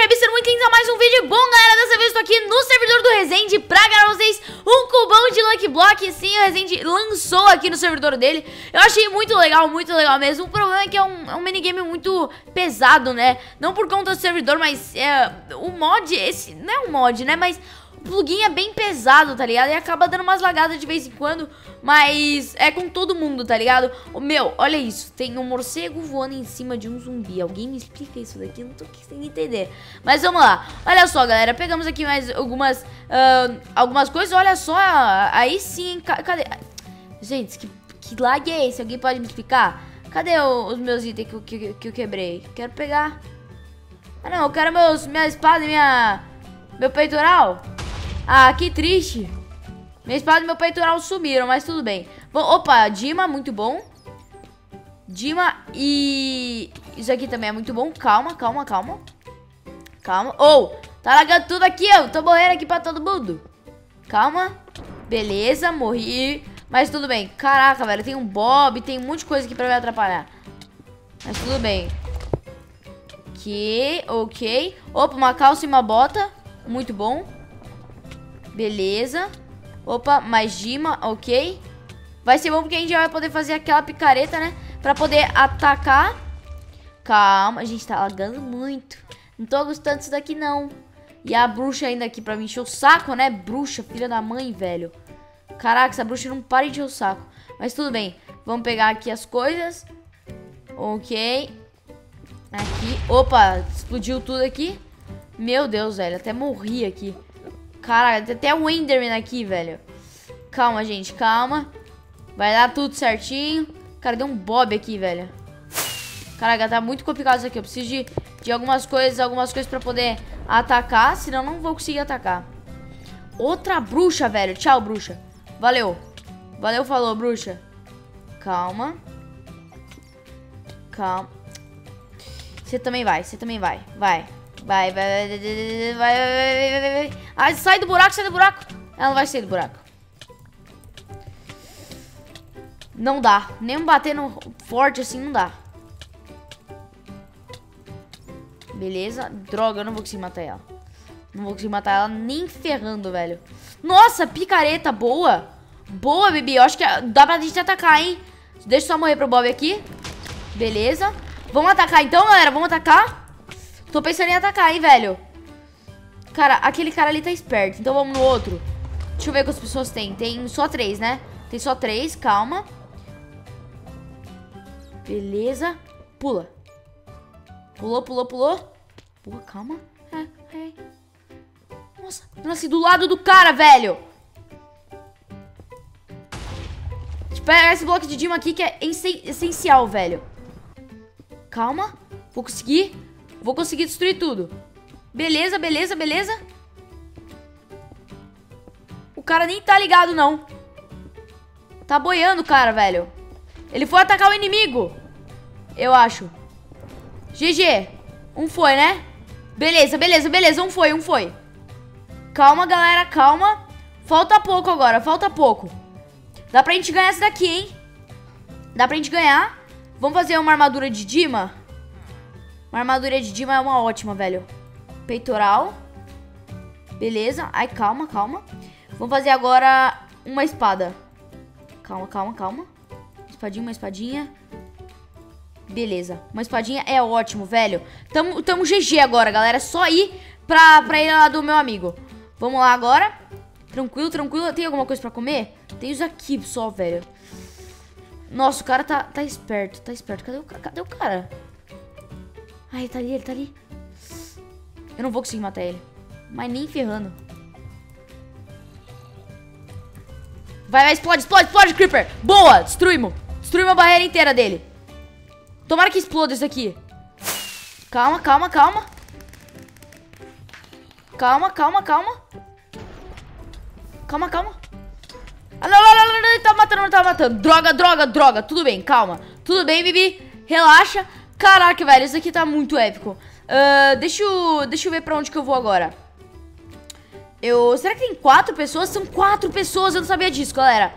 Gabi, sendo muito lindos a mais um vídeo bom, galera. Dessa vez eu estou aqui no servidor do Resende pra gravar vocês um cubão de Lucky Block. Sim, o Resende lançou aqui no servidor dele. Eu achei muito legal, muito legal mesmo. O problema é que é um, é um minigame muito pesado, né? Não por conta do servidor, mas é, o mod, esse não é um mod, né? Mas plugin é bem pesado, tá ligado? E acaba dando umas lagadas de vez em quando, mas é com todo mundo, tá ligado? O meu, olha isso, tem um morcego voando em cima de um zumbi. Alguém me explica isso daqui? Eu não tô conseguindo entender. Mas vamos lá. Olha só, galera, pegamos aqui mais algumas uh, algumas coisas. Olha só, aí sim, cadê? Gente, que, que lag é esse? Alguém pode me explicar? Cadê os meus itens que, que, que eu quebrei? Quero pegar. Ah, não, eu quero meus, minha espada e minha... Meu peitoral. Ah, que triste. Minha espada e meu peitoral sumiram, mas tudo bem. Bom, opa, Dima, muito bom. Dima e... Isso aqui também é muito bom. Calma, calma, calma. Calma. Oh, tá lagando tudo aqui, eu tô morrendo aqui pra todo mundo. Calma. Beleza, morri. Mas tudo bem. Caraca, velho, tem um Bob, tem um monte de coisa aqui pra me atrapalhar. Mas tudo bem. Ok, ok. Opa, uma calça e uma bota. Muito bom. Beleza. Opa, mais Dima, ok. Vai ser bom porque a gente já vai poder fazer aquela picareta, né? Pra poder atacar. Calma, a gente tá lagando muito. Não tô gostando disso daqui, não. E a bruxa ainda aqui pra me encher o saco, né? Bruxa, filha da mãe, velho. Caraca, essa bruxa não para de encher o saco. Mas tudo bem. Vamos pegar aqui as coisas. Ok. Aqui. Opa, explodiu tudo aqui. Meu Deus, velho. Até morri aqui. Caraca, tem até o Enderman aqui, velho. Calma, gente, calma. Vai dar tudo certinho. Cara, deu um Bob aqui, velho. Caraca, tá muito complicado isso aqui. Eu preciso de, de algumas coisas, algumas coisas pra poder atacar, senão não vou conseguir atacar. Outra bruxa, velho. Tchau, bruxa. Valeu. Valeu, falou, bruxa. Calma. Calma. Você também vai, você também vai. Vai. Vai, vai, vai, vai, vai, vai, vai. Ah, sai do buraco, sai do buraco. Ela não vai sair do buraco. Não dá. Nem batendo forte assim não dá. Beleza. Droga, eu não vou conseguir matar ela. Não vou conseguir matar ela nem ferrando, velho. Nossa, picareta boa. Boa, Bibi. Eu acho que dá pra gente atacar, hein? Deixa eu só morrer pro Bob aqui. Beleza. Vamos atacar então, galera. Vamos atacar. Tô pensando em atacar, hein, velho. Cara, aquele cara ali tá esperto. Então vamos no outro. Deixa eu ver quantas pessoas tem. Tem só três, né? Tem só três, calma. Beleza. Pula. Pulou, pulou, pulou. Pula, calma. É, é. Nossa, nasci do lado do cara, velho. Eu pegar esse bloco de Dima aqui que é essencial, velho. Calma. Vou conseguir. Vou conseguir destruir tudo. Beleza, beleza, beleza. O cara nem tá ligado, não. Tá boiando o cara, velho. Ele foi atacar o inimigo. Eu acho. GG. Um foi, né? Beleza, beleza, beleza. Um foi, um foi. Calma, galera, calma. Falta pouco agora, falta pouco. Dá pra gente ganhar essa daqui, hein? Dá pra gente ganhar. Vamos fazer uma armadura de Dima? Uma armadura de Dima é uma ótima, velho. Peitoral. Beleza. Ai, calma, calma. Vamos fazer agora uma espada. Calma, calma, calma. Espadinha, uma espadinha. Beleza. Uma espadinha é ótimo, velho. Tamo, tamo GG agora, galera. É só ir pra, pra ir lá do meu amigo. Vamos lá agora. Tranquilo, tranquilo. Tem alguma coisa pra comer? Tem os aqui só, velho. Nossa, o cara tá, tá esperto, tá esperto. Cadê o, cadê o cara? Ah, ele tá ali, ele tá ali. Eu não vou conseguir matar ele. Mas nem ferrando. Vai, vai, explode, explode, explode, Creeper. Boa, destruímos. Destruímos a barreira inteira dele. Tomara que exploda isso aqui. Calma, calma, calma. Calma, calma, calma. Calma, calma. Ah, não, não, não, não, não, tá matando, não tá matando. Droga, droga, droga. Tudo bem, calma. Tudo bem, Bibi. Relaxa. Caraca, velho, isso aqui tá muito épico. Uh, deixa, eu, deixa eu ver pra onde que eu vou agora. Eu... Será que tem quatro pessoas? São quatro pessoas, eu não sabia disso, galera.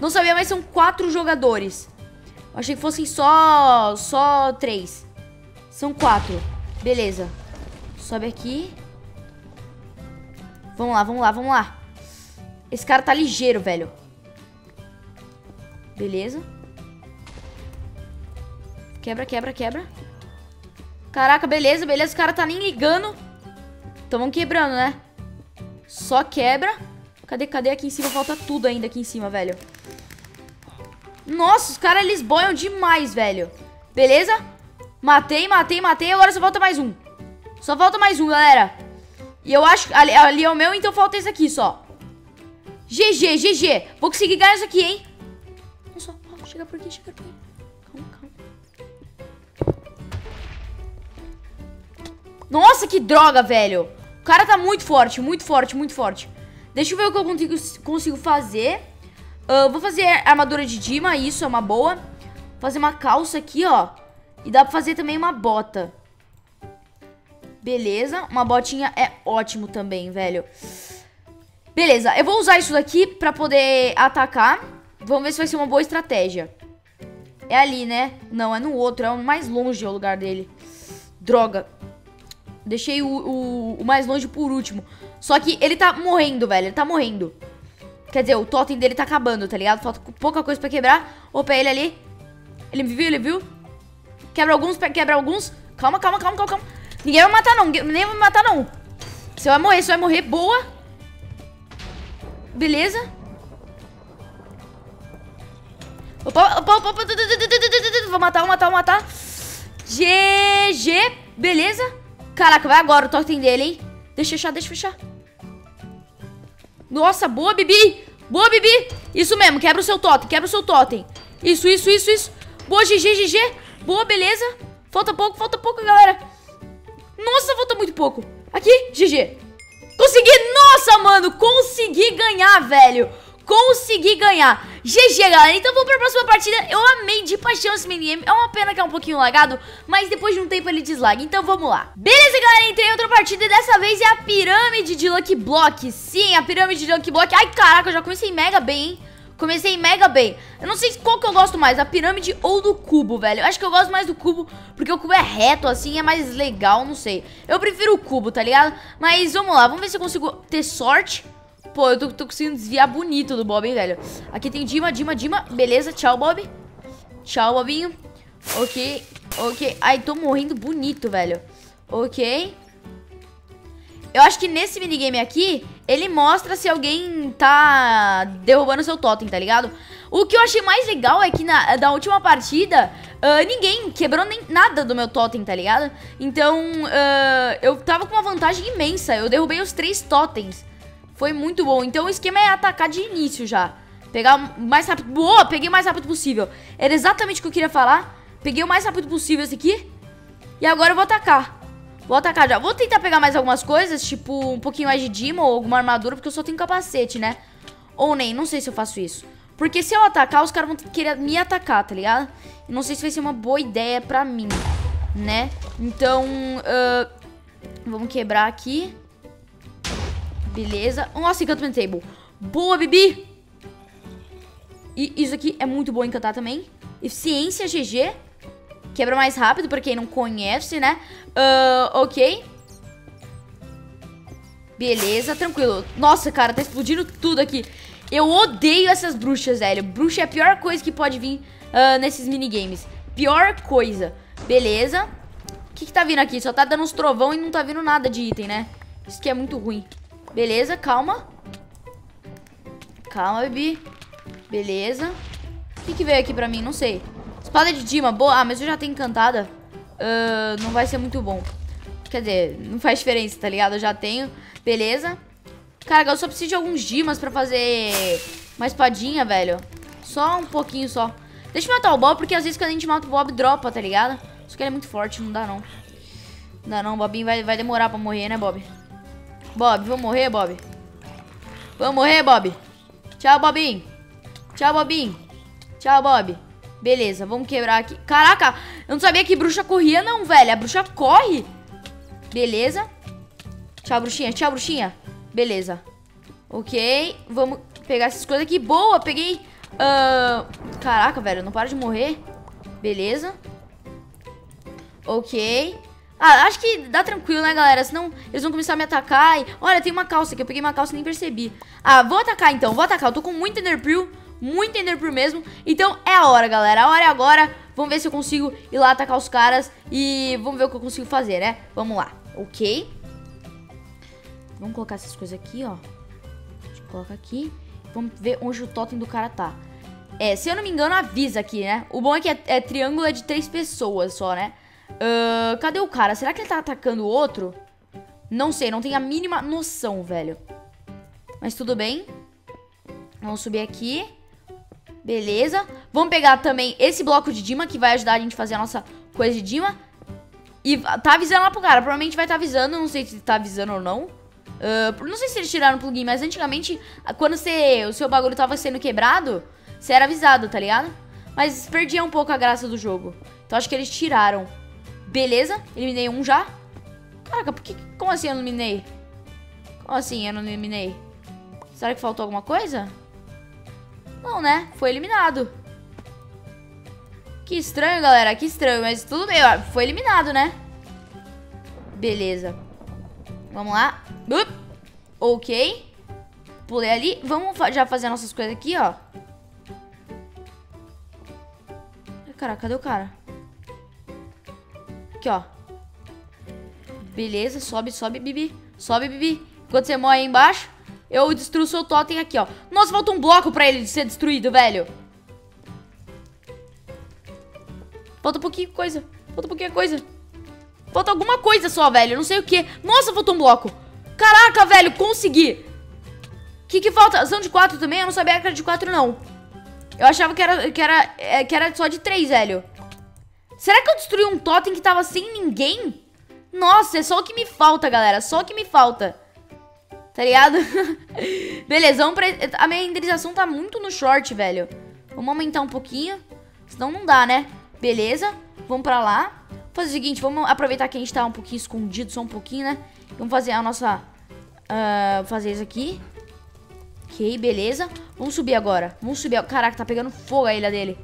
Não sabia, mas são quatro jogadores. Eu achei que fossem só... Só três. São quatro. Beleza. Sobe aqui. Vamos lá, vamos lá, vamos lá. Esse cara tá ligeiro, velho. Beleza. Quebra, quebra, quebra. Caraca, beleza, beleza. O cara tá nem ligando. Então vamos quebrando, né? Só quebra. Cadê, cadê? Aqui em cima falta tudo ainda aqui em cima, velho. Nossa, os caras eles boiam demais, velho. Beleza? Matei, matei, matei. Agora só falta mais um. Só falta mais um, galera. E eu acho... Ali, ali é o meu, então falta esse aqui só. GG, GG. Vou conseguir ganhar isso aqui, hein? Nossa, chega por aqui, chega por aqui. Nossa, que droga, velho. O cara tá muito forte, muito forte, muito forte. Deixa eu ver o que eu consigo, consigo fazer. Uh, vou fazer armadura de Dima, isso é uma boa. Fazer uma calça aqui, ó. E dá pra fazer também uma bota. Beleza, uma botinha é ótimo também, velho. Beleza, eu vou usar isso daqui pra poder atacar. Vamos ver se vai ser uma boa estratégia. É ali, né? Não, é no outro, é mais longe o lugar dele. Droga. Deixei o, o, o mais longe por último. Só que ele tá morrendo, velho, ele tá morrendo. Quer dizer, o totem dele tá acabando, tá ligado? Falta pouca coisa pra quebrar. Opa, ele ali. Ele me viu, ele viu. Quebra alguns, quebra alguns. Calma, calma, calma, calma, calma. Ninguém vai matar, não. Ninguém vai me matar, não. Você vai morrer, você vai morrer. Boa. Beleza. Opa, opa, opa, opa. Vou matar, vou matar, vou matar. GG. Beleza. Caraca, vai agora o totem dele, hein? Deixa fechar, deixa fechar. Nossa, boa, Bibi. Boa, Bibi. Isso mesmo, quebra o seu totem, quebra o seu totem. Isso, isso, isso, isso. Boa, GG, GG. Boa, beleza. Falta pouco, falta pouco, galera. Nossa, falta muito pouco. Aqui, GG. Consegui! Nossa, mano, consegui ganhar, velho. Consegui ganhar. GG, galera. Então vamos pra próxima partida. Eu amei de paixão esse minigame. É uma pena que é um pouquinho lagado, mas depois de um tempo ele deslaga. Então vamos lá. Beleza, galera. Entrei em outra partida e dessa vez é a pirâmide de Lucky Block. Sim, a pirâmide de Lucky Block. Ai, caraca, eu já comecei mega bem, hein? Comecei mega bem. Eu não sei qual que eu gosto mais, a pirâmide ou do cubo, velho. Eu acho que eu gosto mais do cubo, porque o cubo é reto, assim, é mais legal, não sei. Eu prefiro o cubo, tá ligado? Mas vamos lá, vamos ver se eu consigo ter sorte. Pô, eu tô, tô conseguindo desviar bonito do Bob, hein, velho. Aqui tem Dima, Dima, Dima. Beleza, tchau, Bob. Tchau, Bobinho. Ok, ok. Ai, tô morrendo bonito, velho. Ok. Eu acho que nesse minigame aqui, ele mostra se alguém tá derrubando seu totem, tá ligado? O que eu achei mais legal é que na da última partida, uh, ninguém quebrou nem nada do meu totem, tá ligado? Então, uh, eu tava com uma vantagem imensa. Eu derrubei os três totens. Foi muito bom. Então o esquema é atacar de início já. Pegar mais rápido... Boa, peguei o mais rápido possível. Era exatamente o que eu queria falar. Peguei o mais rápido possível esse aqui. E agora eu vou atacar. Vou atacar já. Vou tentar pegar mais algumas coisas, tipo um pouquinho mais de Dima ou alguma armadura, porque eu só tenho capacete, né? Ou nem, não sei se eu faço isso. Porque se eu atacar, os caras vão querer me atacar, tá ligado? Não sei se vai ser uma boa ideia pra mim, né? Então, uh, vamos quebrar aqui. Beleza. Nossa, Encantement Table. Boa, Bibi! E isso aqui é muito bom encantar também. Eficiência, GG. Quebra mais rápido, pra quem não conhece, né? Uh, ok. Beleza, tranquilo. Nossa, cara, tá explodindo tudo aqui. Eu odeio essas bruxas, velho. Bruxa é a pior coisa que pode vir uh, nesses minigames. Pior coisa. Beleza. O que, que tá vindo aqui? Só tá dando uns trovão e não tá vindo nada de item, né? Isso que é muito ruim. Beleza, calma. Calma, Bibi. Beleza. O que, que veio aqui pra mim? Não sei. Espada de Dima, boa. Ah, mas eu já tenho encantada. Uh, não vai ser muito bom. Quer dizer, não faz diferença, tá ligado? Eu já tenho. Beleza. Cara, eu só preciso de alguns Dimas pra fazer uma espadinha, velho. Só um pouquinho só. Deixa eu matar o Bob, porque às vezes quando a gente mata o Bob, dropa, tá ligado? Só que ele é muito forte, não dá não. Não dá não, Bobinho vai, vai demorar pra morrer, né, Bob? Bob, vamos morrer, Bob? Vamos morrer, Bob? Tchau, Bobinho. Tchau, Bobinho. Tchau, Bob. Beleza, vamos quebrar aqui. Caraca, eu não sabia que bruxa corria não, velho. A bruxa corre. Beleza. Tchau, bruxinha. Tchau, bruxinha. Beleza. Ok. Vamos pegar essas coisas aqui. Boa, peguei... Uh... Caraca, velho, não para de morrer. Beleza. Ok. Ah, acho que dá tranquilo, né, galera? Senão eles vão começar a me atacar e... Olha, tem uma calça aqui. Eu peguei uma calça e nem percebi. Ah, vou atacar então. Vou atacar. Eu tô com muito Enderpearl. Muito Enderpearl mesmo. Então é a hora, galera. A hora é agora. Vamos ver se eu consigo ir lá atacar os caras. E vamos ver o que eu consigo fazer, né? Vamos lá. Ok. Vamos colocar essas coisas aqui, ó. A gente coloca aqui. Vamos ver onde o totem do cara tá. É, se eu não me engano, avisa aqui, né? O bom é que é, é triângulo é de três pessoas só, né? Uh, cadê o cara? Será que ele tá atacando o outro? Não sei, não tenho a mínima noção, velho. Mas tudo bem. Vamos subir aqui. Beleza. Vamos pegar também esse bloco de Dima, que vai ajudar a gente a fazer a nossa coisa de Dima. E tá avisando lá pro cara. Provavelmente vai estar tá avisando. Não sei se tá avisando ou não. Uh, não sei se eles tiraram o plugin, mas antigamente, quando você, o seu bagulho tava sendo quebrado, você era avisado, tá ligado? Mas perdia um pouco a graça do jogo. Então acho que eles tiraram. Beleza, eliminei um já. Caraca, por que, como assim eu não eliminei? Como assim eu não eliminei? Será que faltou alguma coisa? Não, né? Foi eliminado. Que estranho, galera. Que estranho. Mas tudo bem. Foi eliminado, né? Beleza. Vamos lá. Uh, ok. Pulei ali. Vamos já fazer nossas coisas aqui, ó. Caraca, cadê o cara? Aqui, ó. Beleza, sobe, sobe, Bibi. Sobe, Bibi. Enquanto você morre aí embaixo, eu destruo seu totem aqui, ó. Nossa, falta um bloco pra ele ser destruído, velho. Falta um pouquinho coisa. Falta um pouquinho coisa. Falta alguma coisa só, velho. Não sei o que. Nossa, faltou um bloco. Caraca, velho, consegui. O que que falta? São de quatro também? Eu não sabia que era de quatro, não. Eu achava que era, que era, é, que era só de três, velho. Será que eu destruí um totem que tava sem ninguém? Nossa, é só o que me falta, galera. Só o que me falta. Tá ligado? Beleza, vamos pra... A minha renderização tá muito no short, velho. Vamos aumentar um pouquinho. Senão não dá, né? Beleza. Vamos pra lá. Vou fazer o seguinte, vamos aproveitar que a gente tá um pouquinho escondido, só um pouquinho, né? Vamos fazer a nossa... Uh, fazer isso aqui. Ok, beleza. Vamos subir agora. Vamos subir. Caraca, tá pegando fogo a ilha dele.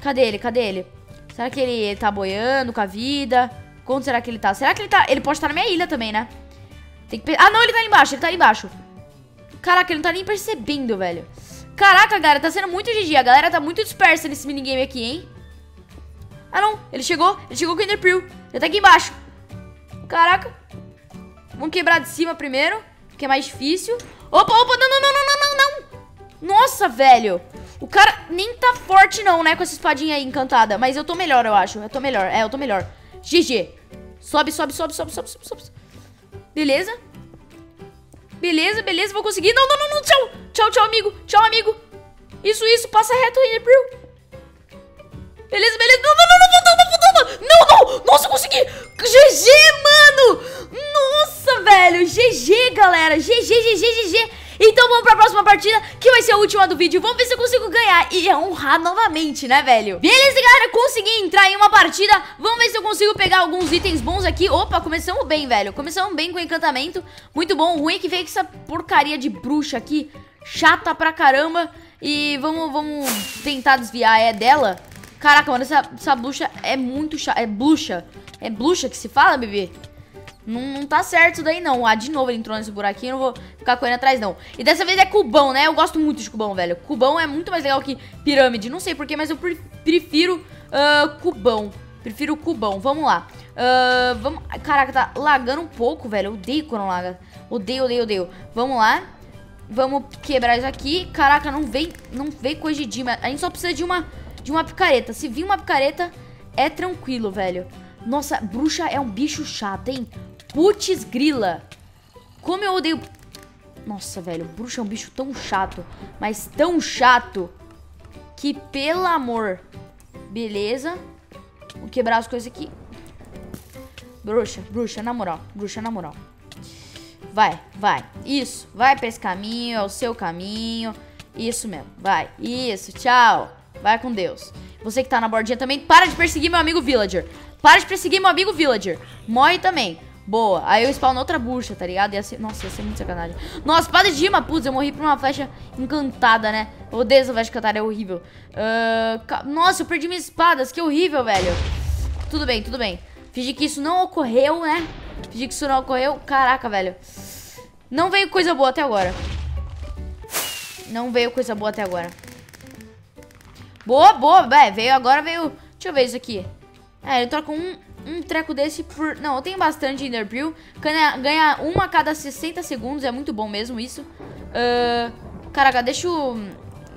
Cadê ele? Cadê ele? Será que ele tá boiando com a vida? Quanto será que ele tá? Será que ele tá... Ele pode estar na minha ilha também, né? Tem que... Ah, não, ele tá ali embaixo. Ele tá ali embaixo. Caraca, ele não tá nem percebendo, velho. Caraca, galera, tá sendo muito GG. A galera tá muito dispersa nesse minigame aqui, hein? Ah, não. Ele chegou. Ele chegou com o Enderpearl. Ele tá aqui embaixo. Caraca. Vamos quebrar de cima primeiro, que é mais difícil. Opa, opa, não, não, não, não, não, não. Nossa, velho. O cara nem tá forte não, né, com essa espadinha aí encantada. Mas eu tô melhor, eu acho. Eu tô melhor. É, eu tô melhor. GG. Sobe, sobe, sobe, sobe, sobe, sobe, sobe. Beleza. Beleza, beleza, vou conseguir. Não, não, não, não, tchau. Tchau, tchau, amigo. Tchau, amigo. Isso, isso, passa reto aí, April. Beleza, beleza. Não, não, não, não, não, não. Não, não. Nossa, consegui. GG, mano. Nossa, velho. GG, galera. GG, GG, GG. Então vamos pra próxima partida, que vai ser a última do vídeo. Vamos ver se eu consigo ganhar e honrar novamente, né, velho? Beleza, galera, consegui entrar em uma partida. Vamos ver se eu consigo pegar alguns itens bons aqui. Opa, começamos bem, velho. Começamos bem com encantamento. Muito bom. O ruim é que veio essa porcaria de bruxa aqui. Chata pra caramba. E vamos, vamos tentar desviar é dela. Caraca, mano, essa, essa bruxa é muito chata. É bruxa. É bruxa que se fala, bebê? Não, não tá certo isso daí, não. Ah, de novo ele entrou nesse buraquinho, não vou ficar correndo atrás, não. E dessa vez é cubão, né? Eu gosto muito de cubão, velho. Cubão é muito mais legal que pirâmide. Não sei porquê, mas eu prefiro uh, cubão. Prefiro cubão. Vamos lá. Uh, vamos... Caraca, tá lagando um pouco, velho. Eu odeio quando laga. Odeio, odeio, odeio. Vamos lá. Vamos quebrar isso aqui. Caraca, não vem, não vem coisa de Dima. A gente só precisa de uma, de uma picareta. Se vir uma picareta, é tranquilo, velho. Nossa, bruxa é um bicho chato, hein? Putz grila. Como eu odeio... Nossa, velho, bruxa é um bicho tão chato. Mas tão chato. Que, pelo amor... Beleza. Vou quebrar as coisas aqui. Bruxa, bruxa, na moral. Bruxa, na moral. Vai, vai. Isso. Vai pra esse caminho, é o seu caminho. Isso mesmo. Vai. Isso, tchau. Vai com Deus. Você que tá na bordinha também, para de perseguir meu amigo Villager. Para de perseguir meu amigo Villager. Morre também. Boa. Aí eu spawno outra bucha, tá ligado? Ia ser... Nossa, ia ser muito sacanagem. Nossa, espada de Dima, putz, eu morri por uma flecha encantada, né? Eu odeio essa flecha encantada, é horrível. Uh... Nossa, eu perdi minhas espadas, que horrível, velho. Tudo bem, tudo bem. Fingir que isso não ocorreu, né? Fingir que isso não ocorreu. Caraca, velho. Não veio coisa boa até agora. Não veio coisa boa até agora. Boa, boa, velho. Veio agora, veio... Deixa eu ver isso aqui. É, ele troca um, um treco desse por... Não, eu tenho bastante Enderpeel. Ganha, ganha uma a cada 60 segundos. É muito bom mesmo isso. Uh, caraca, deixa eu...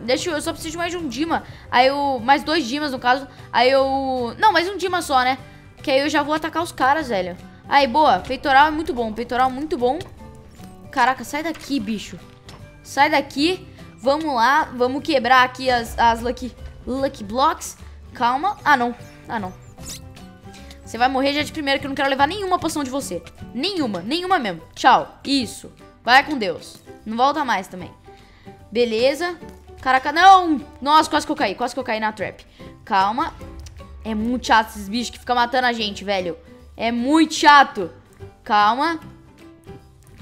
Deixa eu... Eu só preciso de mais de um Dima. Aí eu... Mais dois Dimas, no caso. Aí eu... Não, mais um Dima só, né? Que aí eu já vou atacar os caras, velho. Aí, boa. Peitoral é muito bom. Peitoral muito bom. Caraca, sai daqui, bicho. Sai daqui. Vamos lá. Vamos quebrar aqui as, as Lucky, lucky Blocks. Calma. Ah, não. Ah, não. Você vai morrer já de primeiro, que eu não quero levar nenhuma poção de você. Nenhuma. Nenhuma mesmo. Tchau. Isso. Vai com Deus. Não volta mais também. Beleza. Caraca, não. Nossa, quase que eu caí. Quase que eu caí na trap. Calma. É muito chato esses bichos que ficam matando a gente, velho. É muito chato. Calma.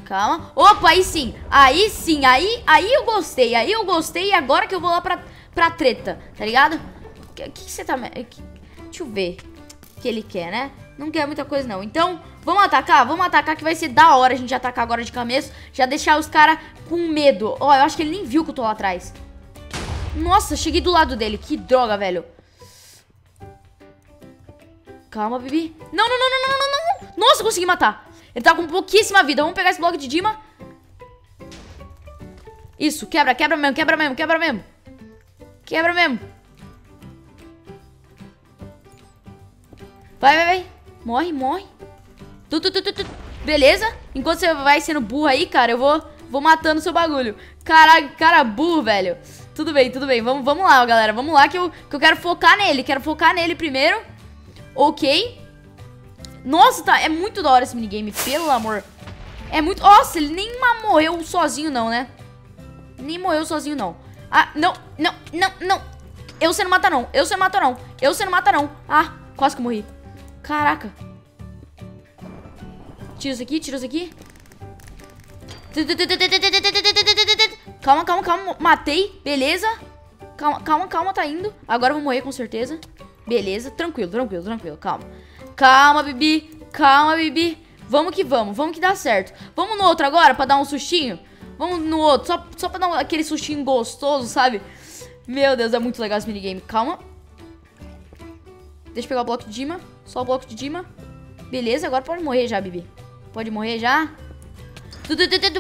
Calma. Opa, aí sim. Aí sim. Aí, aí eu gostei. Aí eu gostei. E agora que eu vou lá pra, pra treta. Tá ligado? O que, que você tá... Que, deixa eu ver. Que ele quer, né? Não quer muita coisa, não. Então, vamos atacar? Vamos atacar que vai ser da hora a gente atacar agora de começo. Já deixar os caras com medo. Ó, eu acho que ele nem viu que eu tô lá atrás. Nossa, cheguei do lado dele. Que droga, velho. Calma, Bibi. Não, não, não, não, não, não, não. Nossa, consegui matar. Ele tá com pouquíssima vida. Vamos pegar esse bloco de Dima. Isso, quebra, quebra mesmo, quebra mesmo, quebra mesmo. Quebra mesmo. Vai, vai, vai. Morre, morre. Tu, tu, tu, tu, tu. Beleza? Enquanto você vai sendo burro aí, cara, eu vou, vou matando seu bagulho. Caralho, cara burro, velho. Tudo bem, tudo bem. Vamos, vamos lá, galera. Vamos lá que eu, que eu quero focar nele. Quero focar nele primeiro. Ok. Nossa, tá, é muito da hora esse minigame, pelo amor. É muito... Nossa, ele nem morreu sozinho não, né? Nem morreu sozinho não. Ah, não, não, não, não. Eu você não mata não, eu você não mata não. Eu você não mata não. Ah, quase que morri. Caraca. Tira isso aqui, tira isso aqui. Calma, calma, calma. Matei, beleza. Calma, calma, calma, tá indo. Agora eu vou morrer com certeza. Beleza, tranquilo, tranquilo, tranquilo, calma. Calma, Bibi. Calma, Bibi. Vamos que vamos. Vamos que dá certo. Vamos no outro agora pra dar um sustinho? Vamos no outro. Só, só pra dar aquele sustinho gostoso, sabe? Meu Deus, é muito legal esse minigame. Calma. Deixa eu pegar o bloco de Dima. Só o bloco de Dima. Beleza, agora pode morrer já, Bibi. Pode morrer já.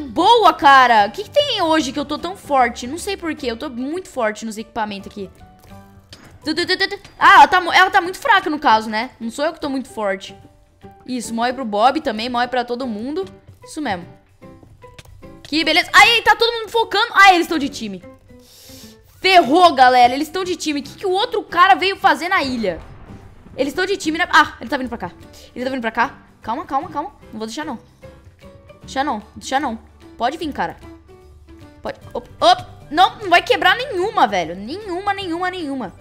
Boa, cara. O que, que tem hoje que eu tô tão forte? Não sei porquê. Eu tô muito forte nos equipamentos aqui. Ah, ela tá, ela tá muito fraca no caso, né? Não sou eu que tô muito forte. Isso, morre pro Bob também, morre pra todo mundo. Isso mesmo. Que beleza. Aí, tá todo mundo focando. Ah, eles estão de time. Ferrou, galera. Eles estão de time. O que, que o outro cara veio fazer na ilha? Eles estão de time, né? Ah, ele tá vindo pra cá. Ele tá vindo pra cá. Calma, calma, calma. Não vou deixar, não. Deixar não, deixar não. Pode vir, cara. Pode. Op, op. Não, não vai quebrar nenhuma, velho. Nenhuma, nenhuma, nenhuma.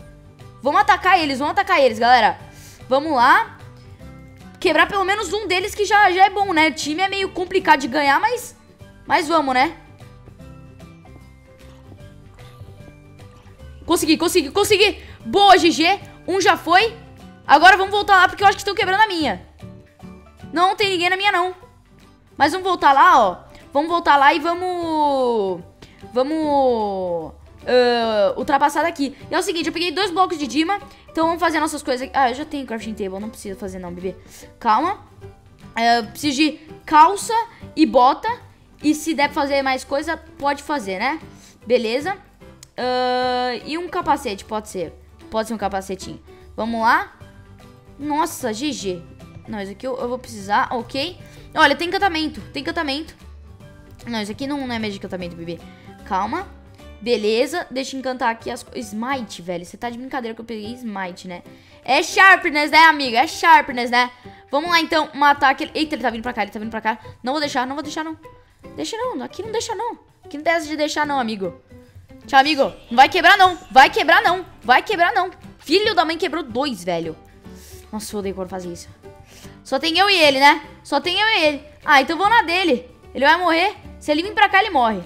Vamos atacar eles, vamos atacar eles, galera. Vamos lá. Quebrar pelo menos um deles que já, já é bom, né? O time é meio complicado de ganhar, mas... Mas vamos, né? Consegui, consegui, consegui. Boa, GG. Um já foi. Agora vamos voltar lá, porque eu acho que estão quebrando a minha. Não, tem ninguém na minha, não. Mas vamos voltar lá, ó. Vamos voltar lá e vamos... Vamos uh, ultrapassar daqui. E é o seguinte, eu peguei dois blocos de Dima, então vamos fazer nossas coisas aqui. Ah, eu já tenho crafting table, não precisa fazer não, bebê. Calma. Uh, preciso de calça e bota. E se der pra fazer mais coisa, pode fazer, né? Beleza. Uh, e um capacete, pode ser. Pode ser um capacetinho. Vamos lá. Nossa, GG. Não, isso aqui eu, eu, vou precisar, ok. Olha, tem encantamento, tem encantamento. Não, isso aqui não, não é meio de encantamento, bebê. Calma. Beleza, deixa eu encantar aqui as coisas. Smite, velho. Você tá de brincadeira que eu peguei Smite, né? É Sharpness, né, amiga? É Sharpness, né? Vamos lá, então, matar aquele... Eita, ele tá vindo pra cá, ele tá vindo pra cá. Não vou deixar, não vou deixar, não. Deixa não, aqui não deixa, não. Aqui não tem essa de deixar, não, amigo. Tchau, amigo. Não vai quebrar, não. Vai quebrar, não. Vai quebrar, não. Filho da mãe quebrou dois, velho. Nossa, eu odeio quando faz isso. Só tem eu e ele, né? Só tem eu e ele. Ah, então vou na dele. Ele vai morrer. Se ele vir pra cá, ele morre.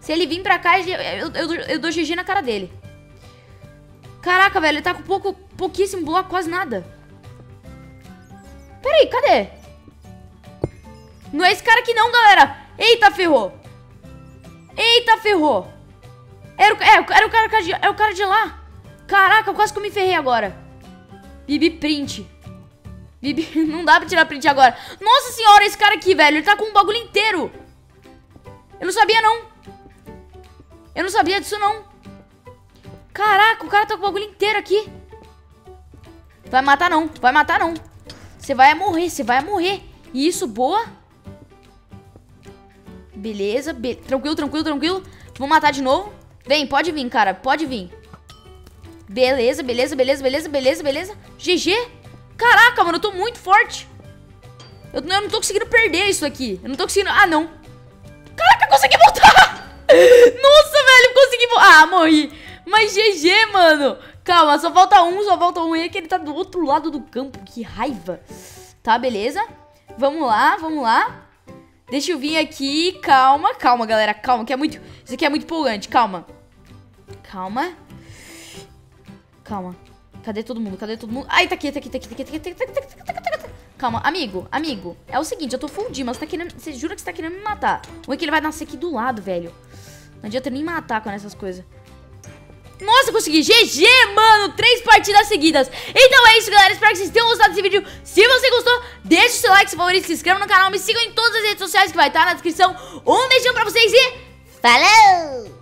Se ele vir pra cá, eu, eu, eu, dou GG na cara dele. Caraca, velho, ele tá com pouco, pouquíssimo bloco, quase nada. Peraí, cadê? Não é esse cara aqui não, galera. Eita, ferrou. Eita, ferrou. Era o, é, era o, cara, de, é o cara de lá. Caraca, quase que eu me ferrei agora. Bibi print. Bibi, não dá pra tirar print agora. Nossa senhora, esse cara aqui, velho, ele tá com um bagulho inteiro. Eu não sabia, não. Eu não sabia disso, não. Caraca, o cara tá com o bagulho inteiro aqui. Vai matar, não. Vai matar, não. Você vai morrer, você vai morrer. Isso, boa. Beleza, be tranquilo, tranquilo, tranquilo. Vou matar de novo. Vem, pode vir, cara, pode vir. Beleza, beleza, beleza, beleza, beleza, beleza. GG. Caraca, mano, eu tô muito forte. Eu, eu não tô conseguindo perder isso aqui. Eu não tô conseguindo... Ah, não. Caraca, consegui voltar. Nossa, velho, consegui voltar. Ah, morri. Mas GG, mano. Calma, só falta um, só falta um. E é que ele tá do outro lado do campo. Que raiva. Tá, beleza. Vamos lá, vamos lá. Deixa eu vir aqui. Calma, calma, galera. Calma, que é muito... Isso aqui é muito empolgante. Calma. Calma. Calma. Cadê todo mundo? Cadê todo mundo? Ai, tá aqui, tá aqui, tá aqui, tá aqui, tá aqui, tá aqui, tá aqui, tá aqui, tá aqui. Calma, amigo, amigo. É o seguinte, eu tô full mas você tá querendo... Você jura que você tá querendo me matar. É que ele vai nascer aqui do lado, velho. Não adianta nem matar com essas coisas. Nossa, consegui. GG, mano. Três partidas seguidas. Então é isso, galera. Espero que vocês tenham gostado desse vídeo. Se você gostou, deixe o seu like, seu favorito, se inscreva no canal. Me sigam em todas as redes sociais que vai estar na descrição. Um beijão pra vocês e... Falou!